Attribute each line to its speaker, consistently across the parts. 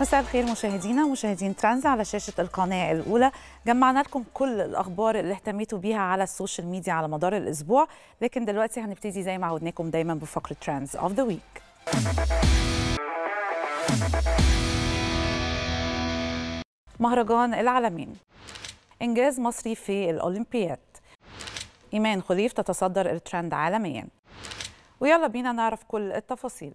Speaker 1: مساء الخير مشاهدينا مشاهدين Trends على شاشة القناة الأولى. جمعنا لكم كل الأخبار اللي اهتميتوا بيها على ال social media على مدار الأسبوع. لكن دلوقتي هنبتدي زي ما عودناكم دايما بفقرة trends of the week مهرجان العلمين. إنجاز مصري في الأولمبياد. إيمان خليف تتصدر الترند عالميا. ويلا بينا نعرف كل التفاصيل.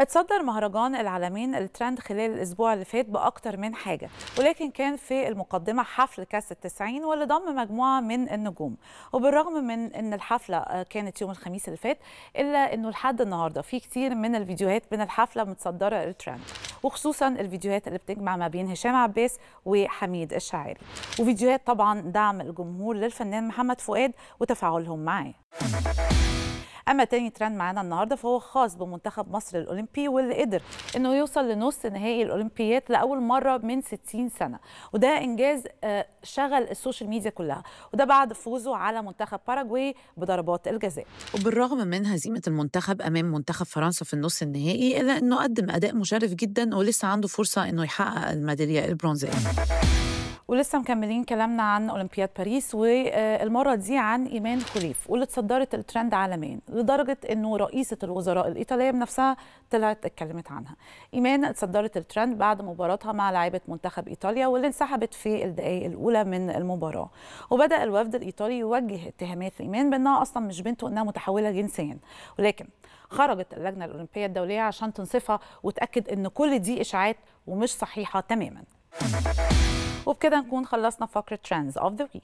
Speaker 1: اتصدر مهرجان العالمين الترند خلال الأسبوع اللي فات بأكتر من حاجة ولكن كان في المقدمة حفل كأس التسعين واللي ضم مجموعة من النجوم. وبالرغم من إن الحفلة كانت يوم الخميس اللي فات إلا إنه لحد النهارده في كتير من الفيديوهات من الحفلة متصدرة الترند وخصوصا الفيديوهات اللي بتجمع ما بين هشام عباس وحميد الشاعري. وفيديوهات طبعا دعم الجمهور للفنان محمد فؤاد وتفاعلهم معاه. أما تاني ترند معانا النهارده فهو خاص بمنتخب مصر الأولمبي واللي قدر إنه يوصل لنص نهائي الاولمبيات لأول مرة من 60 سنة. وده إنجاز شغل ال social media كلها. وده بعد فوزه على منتخب باراجواي بضربات الجزاء.
Speaker 2: وبالرغم من هزيمة المنتخب أمام منتخب فرنسا في النص النهائي إلا أنه قدم أداء مشرف جدا ولسه عنده فرصة أنه يحقق الميدالية البرونزية.
Speaker 1: ولسه مكملين كلامنا عن أولمبياد باريس والمرة دي عن إيمان خليف واللي اتصدرت الترند عالميا لدرجة إنه رئيسة الوزراء الإيطالية بنفسها طلعت اتكلمت عنها. إيمان اتصدرت الترند بعد مباراتها مع لاعبة منتخب إيطاليا واللي انسحبت في الدقائق الأولى من المباراة. وبدأ الوفد الإيطالي يوجه اتهامات لإيمان بأنها أصلا مش بنت وانها متحولة جنسيا ولكن خرجت اللجنة الأولمبية الدولية عشان تنصفها وتأكد إن كل دي إشاعات ومش صحيحة تماما. وبكده نكون خلصنا فقرة trends of the week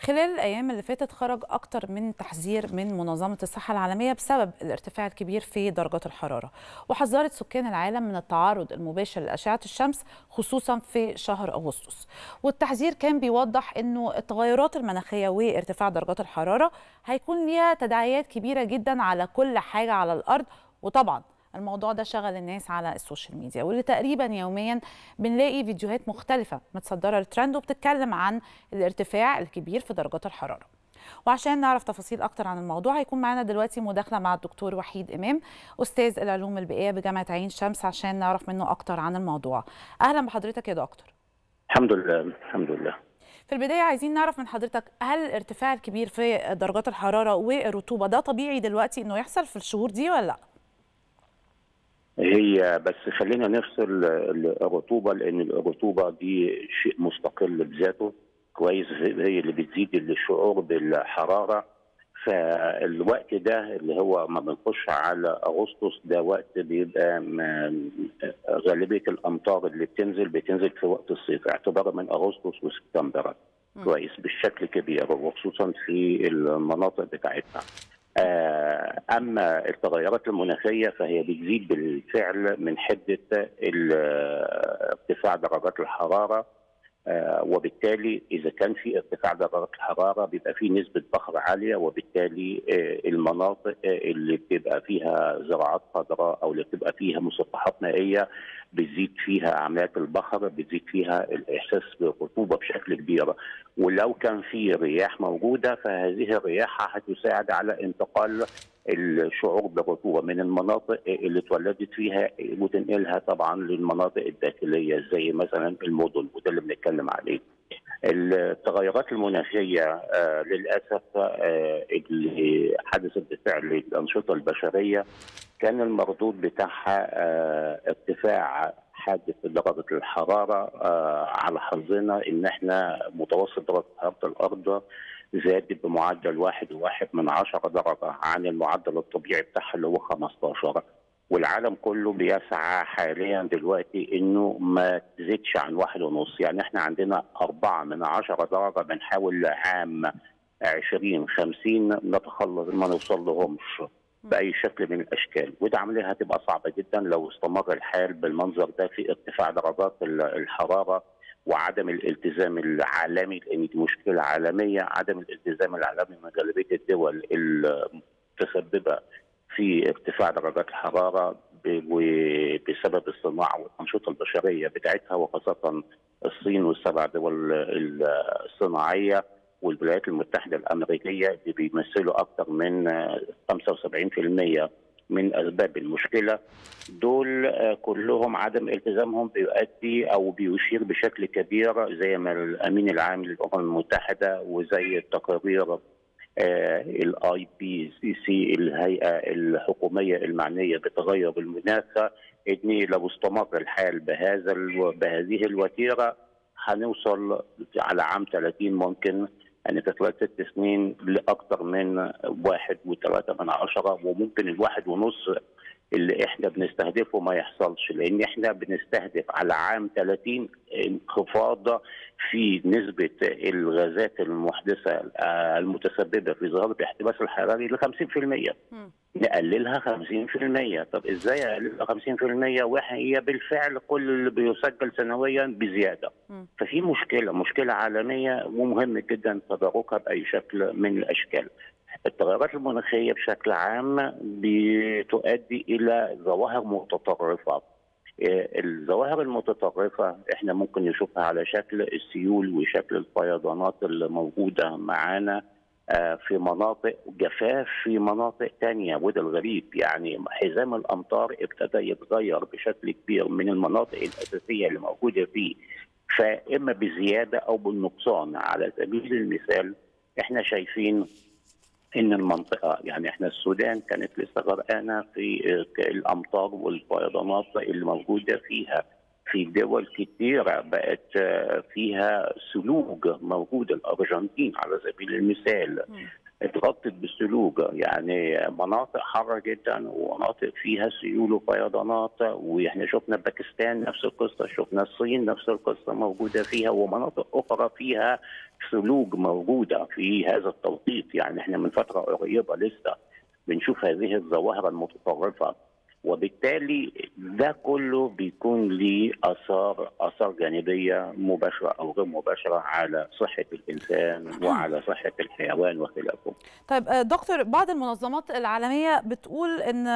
Speaker 1: خلال الأيام اللي فاتت خرج أكتر من تحذير من منظمة الصحة العالمية بسبب الارتفاع الكبير في درجات الحرارة وحذرت سكان العالم من التعرض المباشر لأشعة الشمس خصوصا في شهر أغسطس. والتحذير كان بيوضح إنه التغيرات المناخية وارتفاع درجات الحرارة هيكون ليها تداعيات كبيرة جدا على كل حاجة على الأرض وطبعا الموضوع ده شغل الناس على السوشيال ميديا واللي تقريبا يوميا بنلاقي فيديوهات مختلفة متصدرة الترند وبتتكلم عن الارتفاع الكبير في درجات الحرارة. وعشان نعرف تفاصيل أكتر عن الموضوع هيكون معانا دلوقتي مداخلة مع الدكتور وحيد إمام أستاذ العلوم البيئية بجامعة عين شمس عشان نعرف منه أكتر عن الموضوع. أهلا بحضرتك يا دكتور.
Speaker 3: الحمد لله الحمد لله.
Speaker 1: في البداية عايزين نعرف من حضرتك هل الارتفاع الكبير في درجات الحرارة والرطوبة ده طبيعي دلوقتي إنه يحصل في الشهور دي ولا لأ؟
Speaker 3: هي بس خلينا نفصل الرطوبة لأن الرطوبة دي شيء مستقل بذاته. كويس هي اللي بتزيد الشعور بالحرارة. فالوقت ده اللي هو ما بنخش على أغسطس ده وقت بيبقى غالبية الأمطار اللي بتنزل بتنزل في وقت الصيف اعتبارا من أغسطس وسبتمبر كويس بالشكل كبير وخصوصا في المناطق بتاعتنا. أما التغيرات المناخية فهي بتزيد بالفعل من حدة ارتفاع درجات الحرارة وبالتالي إذا كان في ارتفاع درجات الحرارة بيبقى في نسبة بخر عالية وبالتالي المناطق اللي بتبقى فيها زراعات خضراء أو اللي بتبقى فيها مسطحات مائية بتزيد فيها عمليات البخر بتزيد فيها الإحساس بالرطوبة بشكل كبير. ولو كان في رياح موجودة فهذه الرياح هتساعد على انتقال الشعور بالرطوبة من المناطق اللي اتولدت فيها وتنقلها طبعا للمناطق الداخلية زي مثلا المدن وده اللي بنتكلم عليه. التغيرات المناخية آه للأسف آه اللي حدثت بفعل الانشطه البشرية كان المردود بتاعها آه ارتفاع حادث درجه الحرارة على حظنا إن إحنا متوسط درجة حرارة الأرض زادت بمعدل واحد وواحد من عشرة درجة عن المعدل الطبيعي بتاعها اللي هو 15 والعالم كله بيسعى حاليا دلوقتي إنه ما تزيدش عن واحد ونص. يعني إحنا عندنا أربعة من عشرة درجة بنحاول عام 2050 نتخلص ما نوصل لهمش بأي شكل من الأشكال. وده عملية هتبقى صعبة جدا لو استمر الحال بالمنظر ده في ارتفاع درجات الحرارة وعدم الالتزام العالمي لأن دي مشكلة عالمية عدم الالتزام العالمي من غالبيه الدول المتسببة في ارتفاع درجات الحرارة بسبب الصناعة والأنشطة البشرية بتاعتها وخاصة الصين والسبع دول الصناعية والولايات المتحدة الأمريكية اللي بيمثلوا أكثر من 75% من أسباب المشكلة. دول كلهم عدم التزامهم بيؤدي أو بيشير بشكل كبير زي ما الأمين العام للأمم المتحدة وزي التقارير ال IPCC الهيئة الحكومية المعنية بتغير المناخ ان لو استمر الحال بهذا بهذه الوتيرة هنوصل على عام 30 ممكن. يعني خلال ست سنين لأكثر من واحد وثلاثة من عشرة وممكن الواحد ونص اللي إحنا بنستهدفه ما يحصلش. لأن إحنا بنستهدف على عام 30 انخفاض في نسبة الغازات المحدثة المتسببة في ظاهرة الاحتباس الحراري ل 50% نقللها 50% طب إزاي اقللها 50% وهي بالفعل كل اللي بيسجل سنويا بزيادة. ففي مشكلة مشكلة عالمية ومهم جدا تداركها بأي شكل من الأشكال. التغيرات المناخية بشكل عام بتؤدي إلى ظواهر متطرفة. الظواهر المتطرفة إحنا ممكن نشوفها على شكل السيول وشكل الفيضانات اللي موجودة معانا. في مناطق جفاف في مناطق تانية. وده الغريب يعني حزام الأمطار ابتدى يتغير بشكل كبير من المناطق الأساسية اللي موجودة فيه. فإما بزيادة أو بالنقصان. على سبيل المثال إحنا شايفين إن المنطقة يعني إحنا السودان كانت لسه غرقانة في الأمطار والفيضانات اللي موجودة فيها. في دول كثيرة بقت فيها ثلوج موجوده الأرجنتين على سبيل المثال اتغطت بالثلوج يعني مناطق حارة جدا ومناطق فيها سيول وفيضانات وإحنا شفنا باكستان نفس القصة شفنا الصين نفس القصة موجودة فيها ومناطق أخرى فيها ثلوج موجودة في هذا التوقيت. يعني إحنا من فترة قريبة لسه بنشوف هذه الظواهر المتطرفة. وبالتالي ده كله بيكون ليه آثار آثار جانبية مباشرة أو غير مباشرة على صحة الإنسان وعلى صحة الحيوان وخلافه.
Speaker 1: طيب دكتور بعض المنظمات العالمية بتقول إن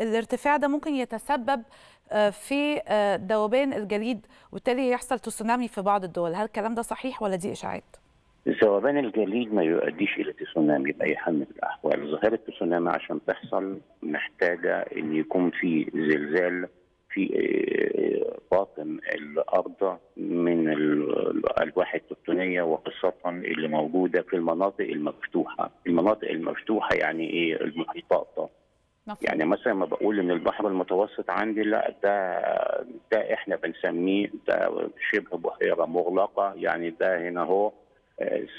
Speaker 1: الارتفاع ده ممكن يتسبب في ذوبان الجليد وبالتالي يحصل تسونامي في بعض الدول، هل الكلام ده صحيح ولا دي إشاعات؟
Speaker 3: ذوبان الجليد ما يؤديش إلى تسونامي بأي حال من الأحوال، ظاهرة التسونامي عشان تحصل محتاجة إن يكون في زلزال في باطن الأرض من الألواح التكتونية وخاصه اللي موجودة في المناطق المفتوحة، المناطق المفتوحة يعني إيه؟ المحيطات. يعني مثلا ما بقول إن البحر المتوسط عندي لا ده ده إحنا بنسميه ده شبه بحيرة مغلقة. يعني ده هنا هو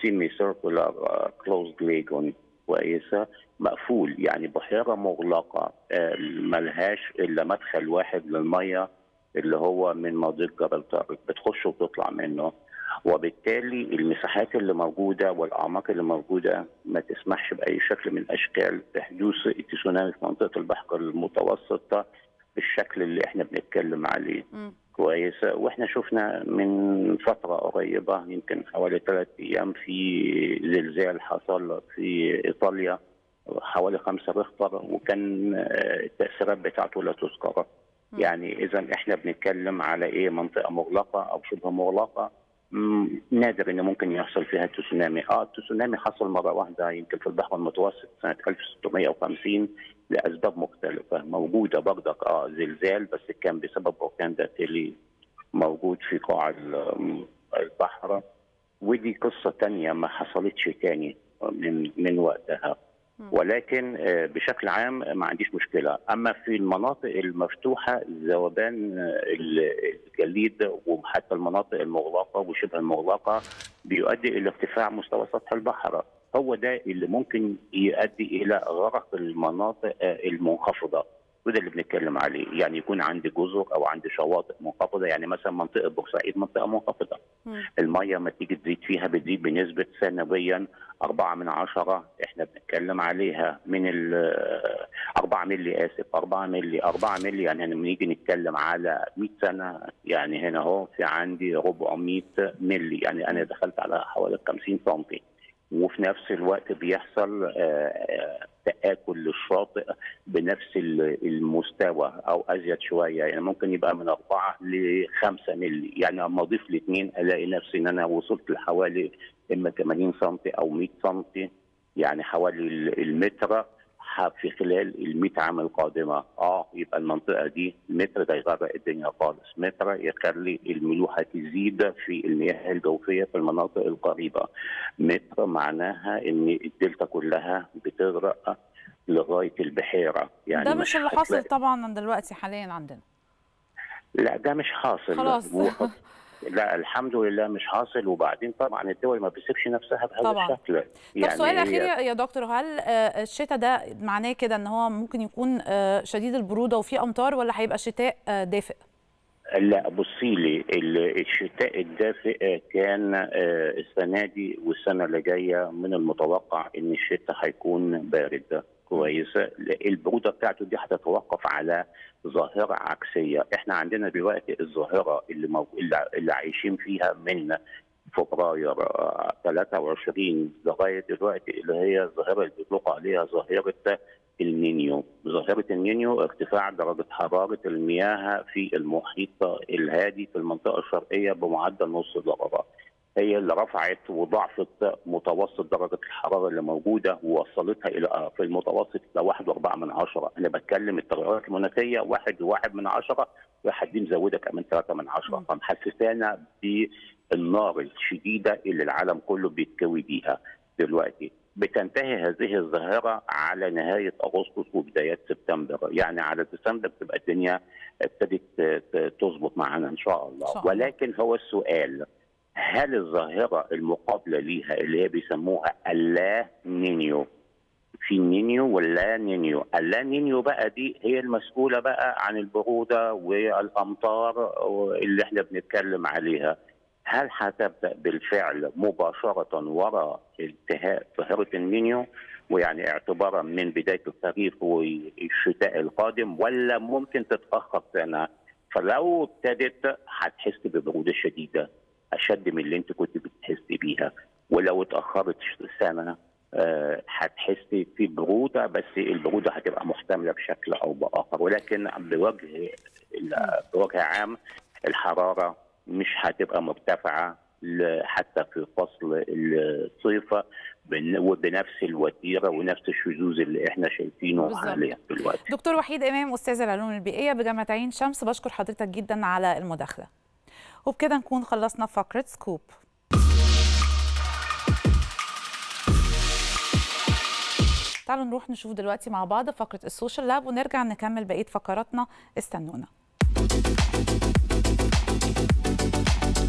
Speaker 3: semi circular closed lagoon كويسة مقفول يعني بحيرة مغلقة ملهاش إلا مدخل واحد للمية اللي هو من مضيق جبل طارق بتخش وتطلع منه. وبالتالي المساحات اللي موجودة والأعماق اللي موجودة ما تسمحش بأي شكل من أشكال بحدوث التسونامي في منطقة البحر المتوسط بالشكل اللي إحنا بنتكلم عليه. كويس. وإحنا شفنا من فترة قريبة يمكن حوالي ثلاث أيام في زلزال حصل في إيطاليا حوالي خمسة ريختر وكان التأثيرات بتاعته لا تذكر. يعني اذا إحنا بنتكلم على إيه منطقة مغلقة أو شبه مغلقة نادر ان ممكن يحصل فيها تسونامي آه التسونامي حصل مرة واحدة يمكن في البحر المتوسط سنة 1650 لأسباب مختلفة. موجودة برضك آه زلزال بس كان بسبب بركان داخلي موجود في قاع البحر. ودي قصة تانية ما حصلتش تاني من من وقتها. ولكن بشكل عام ما عنديش مشكلة. أما في المناطق المفتوحة ذوبان الجليد وحتى المناطق المغلقة وشبه المغلقة بيؤدي إلى ارتفاع مستوى سطح البحر. هو ده اللي ممكن يؤدي إلى غرق المناطق المنخفضة. وده اللي بنتكلم عليه. يعني يكون عندي جزر أو عندي شواطئ منخفضة يعني مثلا منطقة بورسعيد منطقة منخفضة. المية ما تيجي تزيد فيها بتزيد بنسبة سنويا 4 من عشرة إحنا بنتكلم عليها من ال 4 ملي آسف 4 ملي 4 ملي يعني لما نيجي نتكلم على 100 سنة. يعني هنا أهو في عندي 400 ملي يعني أنا دخلت على حوالي 50 سم وفي نفس الوقت بيحصل تآكل للشاطئ بنفس المستوى أو أزيد شوية. يعني ممكن يبقى من 4 ل 5 مللي. يعني أما أضيف الاثنين ألاقي نفسي إن أنا وصلت لحوالي إما 80 سم أو 100 سم يعني حوالي المتر. في خلال ال 100 عام القادمة. آه يبقى المنطقة دي متر ده يغرق الدنيا خالص. متر يخلي الملوحة تزيد في المياه الجوفية في المناطق القريبة. متر معناها إن الدلتا كلها بتغرق لغاية البحيرة.
Speaker 1: يعني ده مش اللي حاصل طبعا دلوقتي حاليا عندنا.
Speaker 3: لا ده مش حاصل.
Speaker 1: خلاص.
Speaker 3: لا الحمد لله مش حاصل وبعدين طبعا الدول ما بتسيبش نفسها بهذا
Speaker 1: طبعا.
Speaker 3: الشكل
Speaker 1: يعني طب سؤال أخير يا دكتور هل الشتاء ده معناه كده إن هو ممكن يكون شديد البرودة وفي أمطار ولا هيبقى شتاء دافئ؟
Speaker 3: لا بصي لي الشتاء الدافئ كان السنة دي والسنة اللي جاية من المتوقع إن الشتاء هيكون بارد كويسة. البرودة بتاعته دي هتتوقف على ظاهرة عكسية. إحنا عندنا دلوقتي الظاهرة اللي مو... اللي عايشين فيها من فبراير 23 لغاية دلوقتي اللي هي الظاهرة اللي بيطلقوا عليها ظاهرة النينيو ظاهرة النينيو ارتفاع درجة حرارة المياه في المحيط الهادي في المنطقة الشرقية بمعدل نص درجة. هي اللي رفعت وضعفت متوسط درجة الحرارة اللي موجودة ووصلتها إلى في المتوسط إلى 1.4 من عشرة. أنا بتكلم التغيرات المناخية 1 1 من عشرة واحد دي مزودة كمان 3 من عشرة. فمحسسانا بالنار الشديدة اللي العالم كله بيتكوي بيها دلوقتي. بتنتهي هذه الظاهرة على نهاية أغسطس وبدايات سبتمبر. يعني على ديسمبر تبقى الدنيا ابتدت تظبط معانا إن شاء الله.
Speaker 1: شاء الله.
Speaker 3: ولكن هو السؤال هل الظاهرة المقابلة ليها اللي هي بيسموها اللا نينيو؟ في نينيو ولا نينيو؟ اللا نينيو بقى دي هي المسؤولة بقى عن البرودة والأمطار اللي إحنا بنتكلم عليها. هل هتبدأ بالفعل مباشرة وراء انتهاء ظاهرة النينيو؟ ويعني اعتبارا من بداية الخريف والشتاء القادم ولا ممكن تتأخر سنة؟ فلو ابتدت هتحس ببرودة شديدة. أشد من اللي أنت كنت بتحسي بيها ولو اتأخرت سنة هتحسي في بروده بس البروده هتبقى محتملة بشكل أو بآخر ولكن بوجه بوجه عام الحرارة مش هتبقى مرتفعة حتى في فصل الصيف وبنفس الوتيرة ونفس الشذوذ اللي إحنا شايفينه حاليا دلوقتي.
Speaker 1: دكتور وحيد إمام أستاذ العلوم البيئية بجامعة عين شمس بشكر حضرتك جدا على المداخلة. وبكده نكون خلصنا فقرة scoop. تعالوا نروح نشوف دلوقتي مع بعض فقرة ال social lab ونرجع نكمل بقية فقراتنا. استنونا.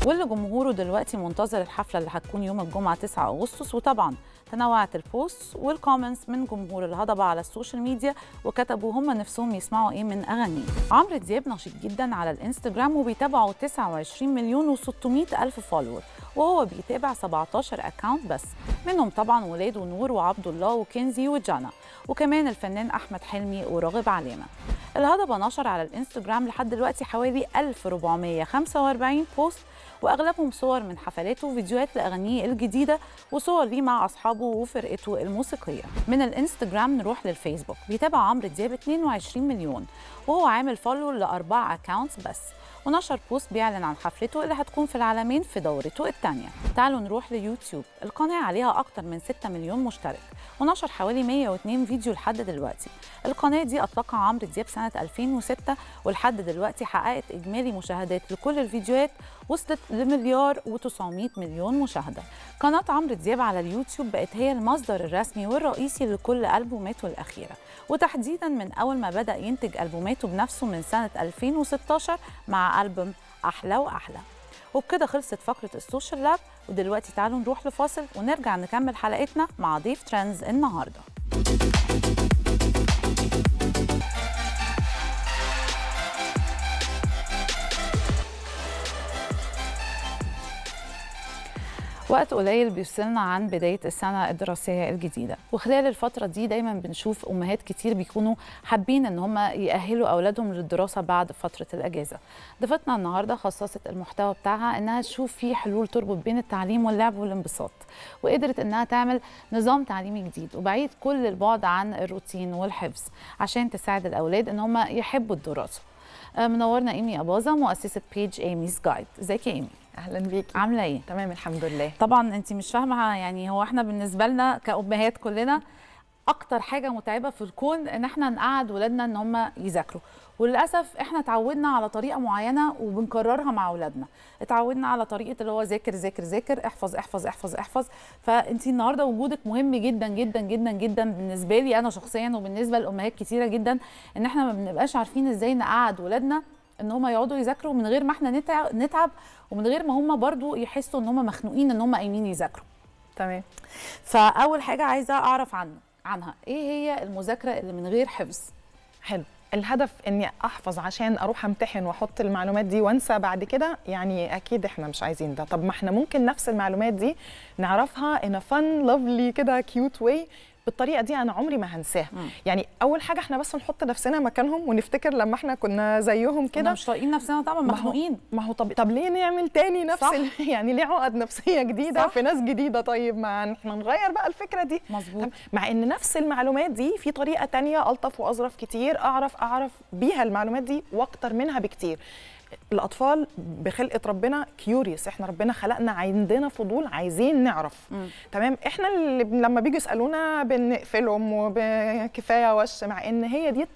Speaker 1: واللي جمهوره دلوقتي منتظر الحفلة اللي هتكون يوم الجمعة 9 أغسطس. وطبعا تنوعت ال posts وال comments من جمهور الهضبة على السوشيال ميديا وكتبوا هم نفسهم يسمعوا إيه من أغانيه عمرو دياب نشيط جدا على الإنستجرام وبيتابعه 29 مليون و600 ألف follower وهو بيتابع 17 account بس. منهم طبعا ولاده نور وعبد الله وكنزي وجانا وكمان الفنان أحمد حلمي وراغب علامه الهضبة نشر على الإنستجرام لحد دلوقتي حوالي 1445 post وأغلبهم صور من حفلاته وفيديوهات لأغانيه الجديدة وصور ليه مع أصحابه وفرقته الموسيقية. من الإنستجرام نروح للفيسبوك بيتابع عمرو دياب 22 مليون وهو عامل follow لأربع accounts بس. ونشر post بيعلن عن حفلته اللي هتكون في العلمين في دورته الثانية تعالوا نروح ليوتيوب القناة عليها أكتر من 6 مليون مشترك ونشر حوالي 102 فيديو لحد دلوقتي. القناة دي أطلقها عمرو دياب سنة 2006 ولحد دلوقتي حققت إجمالي مشاهدات لكل الفيديوهات وصلت لمليار و900 مليون مشاهدة. قناة عمرو دياب على اليوتيوب بقت هي المصدر الرسمي والرئيسي لكل ألبوماته الأخيرة. وتحديدا من أول ما بدأ ينتج ألبوماته بنفسه من سنة 2016 مع ألبوم أحلى وأحلى. وبكده خلصت فقرة ال social lab ودلوقتي تعالوا نروح لفاصل ونرجع نكمل حلقتنا مع ضيف ترندز النهارده. وقت قليل بيفصلنا عن بداية السنة الدراسية الجديدة. وخلال الفترة دي دايما بنشوف أمهات كتير بيكونوا حابين إن هم يأهلوا أولادهم للدراسة بعد فترة الأجازة. ضيفتنا النهاردة خصصت المحتوى بتاعها إنها تشوف فيه حلول تربط بين التعليم واللعب والانبساط وقدرت إنها تعمل نظام تعليمي جديد وبعيد كل البعد عن الروتين والحفظ عشان تساعد الأولاد إن هم يحبوا الدراسة. منورنا إيمي أباظة مؤسسة بيج ايميز جايد إزيك يا إيمي؟
Speaker 4: أهلا بيكي.
Speaker 1: عاملة إيه؟
Speaker 4: تمام الحمد لله.
Speaker 1: طبعا انت مش فاهمة يعني هو إحنا بالنسبة لنا كأمهات كلنا أكتر حاجة متعبة في الكون إن إحنا نقعد ولادنا إن هم يذاكروا. وللأسف إحنا اتعودنا على طريقة معينة وبنكررها مع اولادنا اتعودنا على طريقة اللي هو ذاكر ذاكر ذاكر احفظ احفظ احفظ احفظ. فانت النهارده وجودك مهم جدا جدا جدا جدا بالنسبة لي أنا شخصيا وبالنسبة لأمهات كتيرة جدا إن إحنا ما بنبقاش عارفين إزاي نقعد ولادنا ان هم يقعدوا يذاكروا من غير ما إحنا نتعب, ومن غير ما هم برضو يحسوا ان هم مخنوقين ان هم قايمين يذاكروا.
Speaker 4: تمام.
Speaker 1: فأول حاجة عايزة أعرف عنه عنها. إيه هي المذاكرة اللي من غير حفظ؟
Speaker 4: حلو. الهدف إني أحفظ عشان أروح أمتحن وأحط المعلومات دي وأنسى بعد كده يعني أكيد إحنا مش عايزين ده. طب ما إحنا ممكن نفس المعلومات دي نعرفها in a fun lovely كده cute way بالطريقة دي أنا عمري ما هنساها. يعني أول حاجة إحنا بس نحط نفسنا مكانهم ونفتكر لما إحنا كنا زيهم كده.
Speaker 1: مش طايقين نفسنا طبعا مخنوقين.
Speaker 4: ما هو طب طب ليه نعمل تاني نفس
Speaker 1: صح.
Speaker 4: يعني ليه عقد نفسية جديدة
Speaker 1: صح.
Speaker 4: في ناس جديدة؟ طيب ما إحنا نغير بقى الفكرة دي.
Speaker 1: مظبوط.
Speaker 4: مع إن نفس المعلومات دي في طريقة تانية ألطف وأظرف كتير أعرف أعرف بيها المعلومات دي وأكتر منها بكتير. الأطفال بخلقة ربنا كيوريوس إحنا ربنا خلقنا عندنا فضول عايزين نعرف.
Speaker 1: مم.
Speaker 4: تمام؟ إحنا اللي لما بيجوا يسألونا بنقفلهم وبكفاية وش مع إن هي دي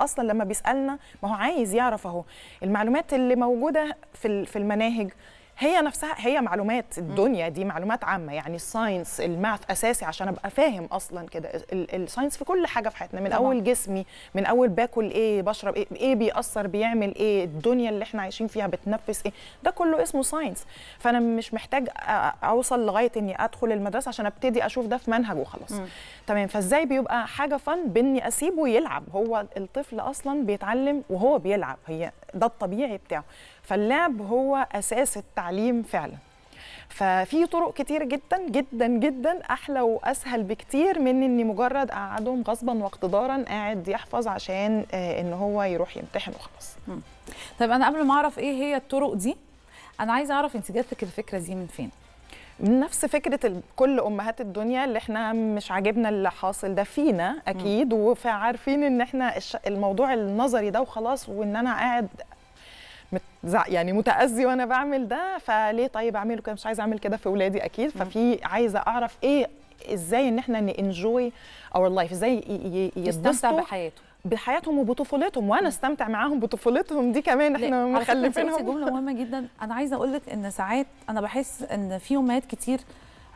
Speaker 4: أصلا لما بيسألنا ما هو عايز يعرف أهو. المعلومات اللي موجودة في في المناهج هي نفسها هي معلومات الدنيا دي معلومات عامة يعني ال science ال math أساسي عشان أبقى فاهم أصلا كده ال- ال science في كل حاجة في حياتنا من
Speaker 1: طبعاً.
Speaker 4: أول جسمي من أول باكل إيه بشرب إيه إيه بيأثر بيعمل إيه الدنيا اللي إحنا عايشين فيها بتنفس إيه ده كله اسمه ساينس فأنا مش محتاج أوصل لغاية إني أدخل المدرسة عشان أبتدي أشوف ده في منهج وخلاص. تمام فإزاي بيبقى حاجة فن بإني أسيبه يلعب هو الطفل أصلا بيتعلم وهو بيلعب هي ده الطبيعي بتاعه. فاللعب هو أساس التعليم فعلا. ففي طرق كتير جدا جدا جدا أحلى وأسهل بكتير من إني مجرد أقعدهم غصبا واقتدارا قاعد يحفظ عشان آه، إن هو يروح يمتحن وخلاص.
Speaker 1: طيب أنا قبل ما أعرف إيه هي الطرق دي أنا عايزة أعرف أنت جات لك الفكرة دي من فين؟
Speaker 4: نفس فكرة كل أمهات الدنيا اللي إحنا مش عاجبنا اللي حاصل ده فينا أكيد وعارفين إن إحنا الموضوع النظري ده وخلاص وإن أنا قاعد يعني متأذي وأنا بعمل ده فليه طيب اعمله كده؟ مش عايزة أعمل كده في اولادي أكيد. ففي عايزة أعرف إيه إزاي إن إحنا ن enjoy our life إزاي
Speaker 1: يستمتع بحياته.
Speaker 4: بحياتهم وبطفولتهم وأنا أستمتع معاهم بطفولتهم دي كمان
Speaker 1: إحنا
Speaker 4: مخلفينهم.
Speaker 1: جملة مهمة جدا. أنا عايزة أقول لك إن ساعات أنا بحس إن في أمهات كتير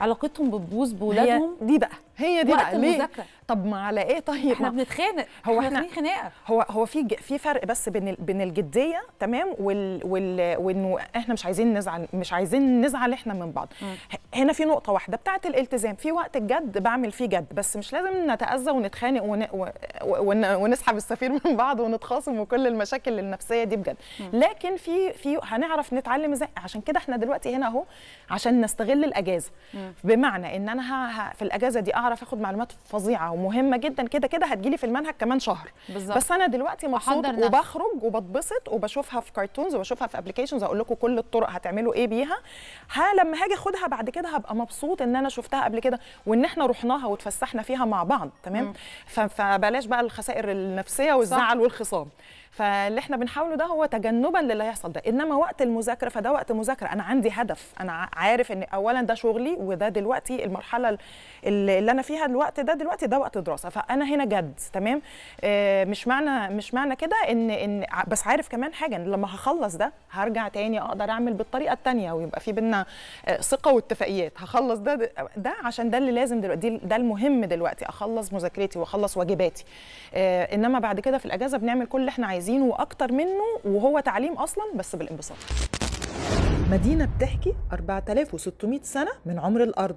Speaker 1: علاقتهم بتبوظ باولادهم
Speaker 4: هي دي بقى. هي دي
Speaker 1: وقت
Speaker 4: بقى ليه؟
Speaker 1: المذاكرة.
Speaker 4: طب ما على إيه؟ طيب إحنا
Speaker 1: بنتخانق.
Speaker 4: هو إحنا
Speaker 1: خناقة.
Speaker 4: هو هو في في فرق بس بين بين الجدية تمام وال وال وإنه إحنا مش عايزين نزعل مش عايزين نزعل إحنا من بعض. هنا في نقطة واحدة بتاعه الالتزام. في وقت الجد بعمل فيه جد بس مش لازم نتأذى ونتخانق ون ونسحب السفير من بعض ونتخاصم وكل المشاكل النفسية دي بجد. لكن في في هنعرف نتعلم إزاي. عشان كده إحنا دلوقتي هنا اهو عشان نستغل الأجازة. بمعنى إن أنا ه- في الأجازة دي اعرف آخد معلومات فظيعة ومهمة جدا. كده كده هتجيلي في المنهج كمان شهر.
Speaker 1: بالظبط.
Speaker 4: بس أنا دلوقتي مبسوط. وبخرج وبتبسط وبشوفها في cartoons وبشوفها في applications أقول لكم كل الطرق هتعملوا إيه بيها. ها لما هاجي أخدها بعد كده هبقى مبسوط إن أنا شفتها قبل كده وإن إحنا رحناها وتفسحنا فيها مع بعض تمام؟ فبلاش بقى الخسائر النفسية والزعل والخصام. فاللي إحنا بنحاوله ده هو تجنبا للي هيحصل ده. إنما وقت المذاكرة فده وقت مذاكرة. أنا عندي هدف. أنا عارف إن اولا ده شغلي وده دلوقتي المرحلة ال- اللي أنا فيها الوقت ده دلوقتي ده وقت دراسة. فأنا هنا جد تمام؟ آه مش معنى مش معنى كده ان إن بس عارف كمان حاجة إن لما هخلص ده هرجع تاني أقدر أعمل بالطريقة التانية ويبقى في بينا آه، ثقة واتفاقيات. هخلص ده ده عشان ده اللي لازم دلوقتي ده المهم دلوقتي. أخلص مذاكرتي وأخلص واجباتي. آه إنما بعد كده في الأجازة بنعمل كل اللي إحنا عايزينه وأكتر منه وهو تعليم أصلا بس بالانبساط.
Speaker 5: مدينة بتحكي 4600 سنة من عمر الأرض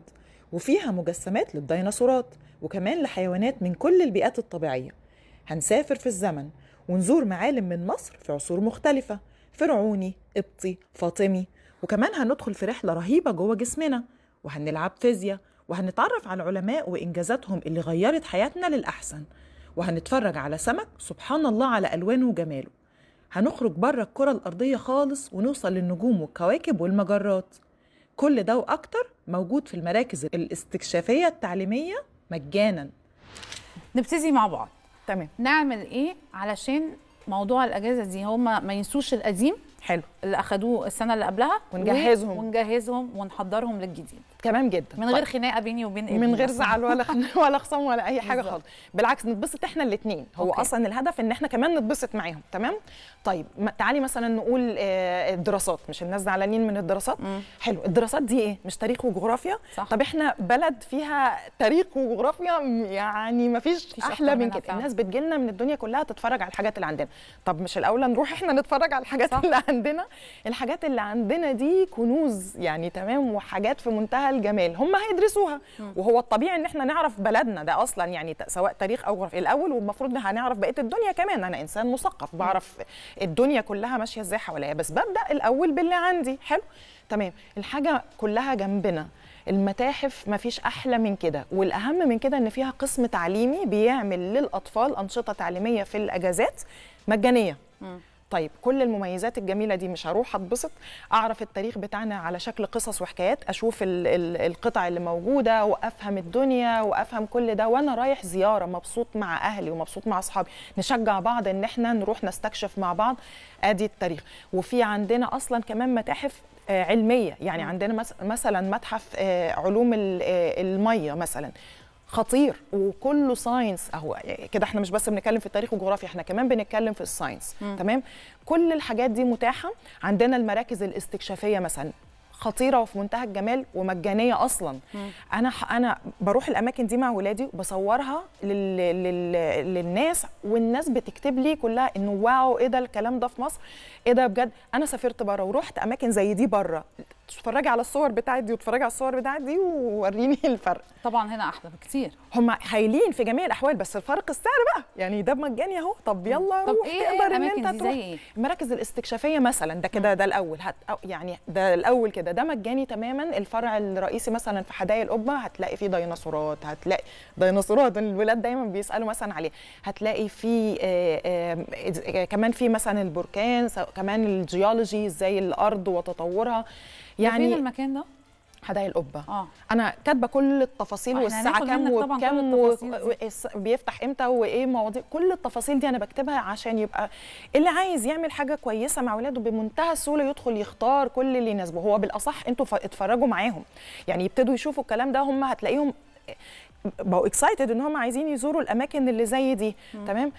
Speaker 5: وفيها مجسمات للديناصورات وكمان لحيوانات من كل البيئات الطبيعية. هنسافر في الزمن ونزور معالم من مصر في عصور مختلفة فرعوني قبطي فاطمي. وكمان هندخل في رحلة رهيبة جوه جسمنا وهنلعب فيزياء وهنتعرف على العلماء وإنجازاتهم اللي غيرت حياتنا للأحسن. وهنتفرج على سمك سبحان الله على ألوانه وجماله. هنخرج بره الكرة الأرضية خالص ونوصل للنجوم والكواكب والمجرات. كل ده وأكتر موجود في المراكز الاستكشافية التعليمية مجانا.
Speaker 1: نبتدي مع بعض.
Speaker 4: تمام.
Speaker 1: نعمل إيه علشان موضوع الأجازة دي هم ما ينسوش القديم؟
Speaker 4: حلو.
Speaker 1: اللي أخدوه السنة اللي قبلها
Speaker 4: ونجهزهم.
Speaker 1: ونجهزهم ونحضرهم للجديد.
Speaker 4: تمام جدا.
Speaker 1: من غير خناقة بيني وبين ابني
Speaker 4: من غير. زعل ولا خن... ولا خصام ولا أي
Speaker 1: حاجة.
Speaker 4: خالص. بالعكس نتبسط إحنا الاثنين هو
Speaker 1: أوكي.
Speaker 4: أصلا الهدف إن إحنا كمان نتبسط معاهم تمام؟ طيب تعالي مثلا نقول آه، الدراسات. مش الناس زعلانين من الدراسات؟
Speaker 1: مم.
Speaker 4: حلو. الدراسات دي إيه؟ مش تاريخ وجغرافيا؟
Speaker 1: صح.
Speaker 4: طب إحنا بلد فيها تاريخ وجغرافيا؟ م- يعني ما فيش
Speaker 1: أحلى
Speaker 4: من كده. الناس بتجيلنا من الدنيا كلها تتفرج على الحاجات اللي عندنا. طب مش الأولى نروح إحنا نتفرج على الحاجات
Speaker 1: صح.
Speaker 4: اللي عندنا؟ الحاجات اللي عندنا دي كنوز يعني تمام؟ وحاجات في منتهى الجمال هم هيدرسوها. وهو الطبيعي إن إحنا نعرف بلدنا ده أصلا يعني سواء تاريخ أو جغرافيا الأول والمفروض إن هنعرف بقية الدنيا كمان. أنا إنسان مثقف بعرف الدنيا كلها ماشية إزاي حواليا. بس ببدأ الأول باللي عندي. حلو؟ تمام. الحاجة كلها جنبنا. المتاحف ما فيش أحلى من كده. والأهم من كده إن فيها قسم تعليمي بيعمل للأطفال أنشطة تعليمية في الأجازات مجانية. طيب كل المميزات الجميلة دي مش هروح أتبسط. أعرف التاريخ بتاعنا على شكل قصص وحكايات أشوف ال ال القطع اللي موجودة وأفهم الدنيا وأفهم كل ده وأنا رايح زيارة مبسوط مع أهلي ومبسوط مع أصحابي. نشجع بعض إن إحنا نروح نستكشف مع بعض. آدي التاريخ. وفي عندنا أصلا كمان متاحف آه، علمية. يعني عندنا مثلا متحف آه، علوم آه، المية مثلا. خطير وكله science أهو كده إحنا مش بس بنتكلم في التاريخ والجغرافيا إحنا كمان بنتكلم في ال science تمام؟ كل الحاجات دي متاحة عندنا المراكز الاستكشافية مثلا. خطيرة وفي منتهى الجمال ومجانية أصلا. أنا ح- أنا بروح الأماكن دي مع ولادي بصورها لل... لل... للناس والناس بتكتب لي كلها انه wow إيه ده الكلام ده في مصر؟ إيه ده بجد؟ أنا سافرت بره ورحت أماكن زي دي بره اتفرجي على الصور بتاعت دي واتفرجي على الصور بتاعت دي ووريني الفرق.
Speaker 1: طبعا هنا أحلى بكتير.
Speaker 4: هم هايلين في جميع الأحوال بس الفرق السعر بقى. يعني ده مجاني أهو. طب يلا
Speaker 1: طب
Speaker 4: روح
Speaker 1: إيه
Speaker 4: تقدر إن
Speaker 1: أنت
Speaker 4: تروح.
Speaker 1: إيه؟
Speaker 4: المراكز الاستكشافية مثلا ده كده ده الأول. هت أو يعني ده الأول كده. ده مجاني تماما. الفرع الرئيسي مثلا في حدائق القبة هتلاقي فيه ديناصورات هتلاقي ديناصورات الولاد دايما بيسألوا مثلا عليه هتلاقي فيه آه، آه، آه، كمان في مثلا البركان كمان الجيولوجي إزاي الأرض وتطورها.
Speaker 1: يعني فين المكان ده؟
Speaker 4: حدائق القبة.
Speaker 1: آه.
Speaker 4: أنا كاتبة كل التفاصيل
Speaker 1: والساعة
Speaker 4: كام وبكام و- بيفتح إمتى وإيه مواضيع. كل التفاصيل دي أنا بكتبها عشان يبقى اللي عايز يعمل حاجة كويسة مع اولاده بمنتهى السهولة يدخل يختار كل اللي يناسبه. هو بالأصح أنتوا اتفرجوا معاهم. يعني يبتدوا يشوفوا الكلام ده هم هتلاقيهم بقوا excited إن هم عايزين يزوروا الأماكن اللي زي دي تمام؟ آم،